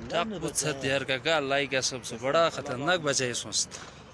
टक पुच्छा देर का का लाई का सबसे बड़ा खतरनाक बचा है सोचता